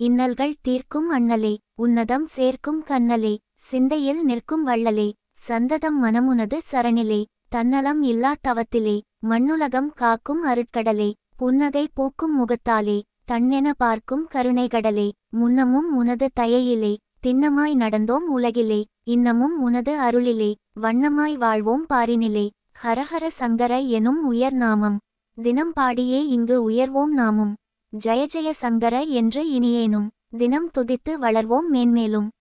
இன்னல்கள் தீர்க்கும் அண்ணலே உன்னதம் சேர்க்கும் கண்ணலே சிந்தையில் நிற்கும் வள்ளலே சந்ததம் மனமுனது சரணிலே தன்னலம் இல்லா தவத்திலே மண்ணுலகம் காக்கும் அருட்கடலே புன்னகை பூக்கும் முகத்தாலே தன்னென பார்க்கும் கருணைகடலே முன்னமும் உனது தயையிலே திண்ணமாய் நடந்தோம் உலகிலே இன்னமும் உனது அருளிலே வண்ணமாய் வாழ்வோம் பாரினிலே ஹரஹர சங்கர எனும் உயர் நாமம். தினம் பாடியே இங்கு உயர்வோம் நாமும். ஜெய ஜெய சங்கர என்று இனியேனும். தினம் துதித்து வளர்வோம் மேன்மேலும்.